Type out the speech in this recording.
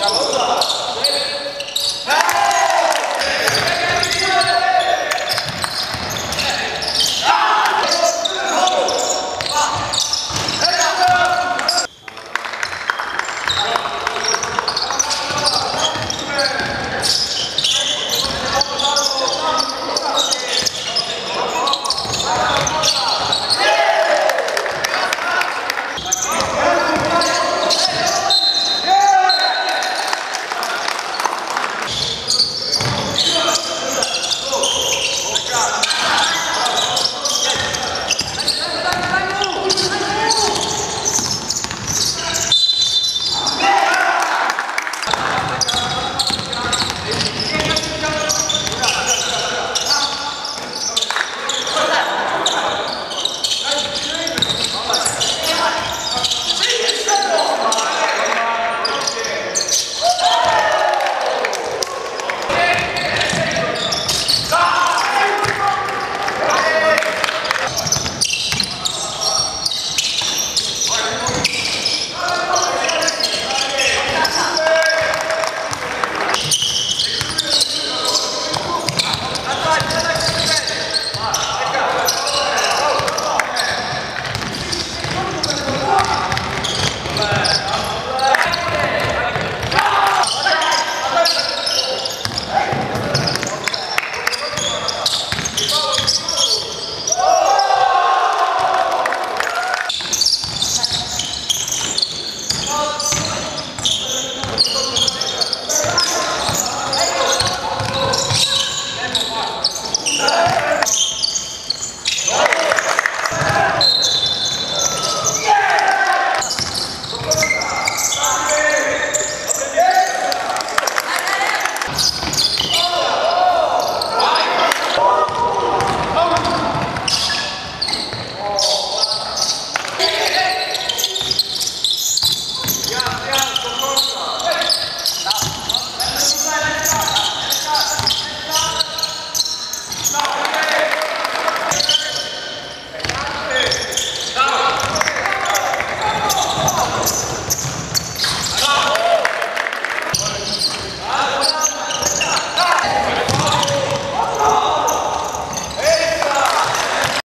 Já.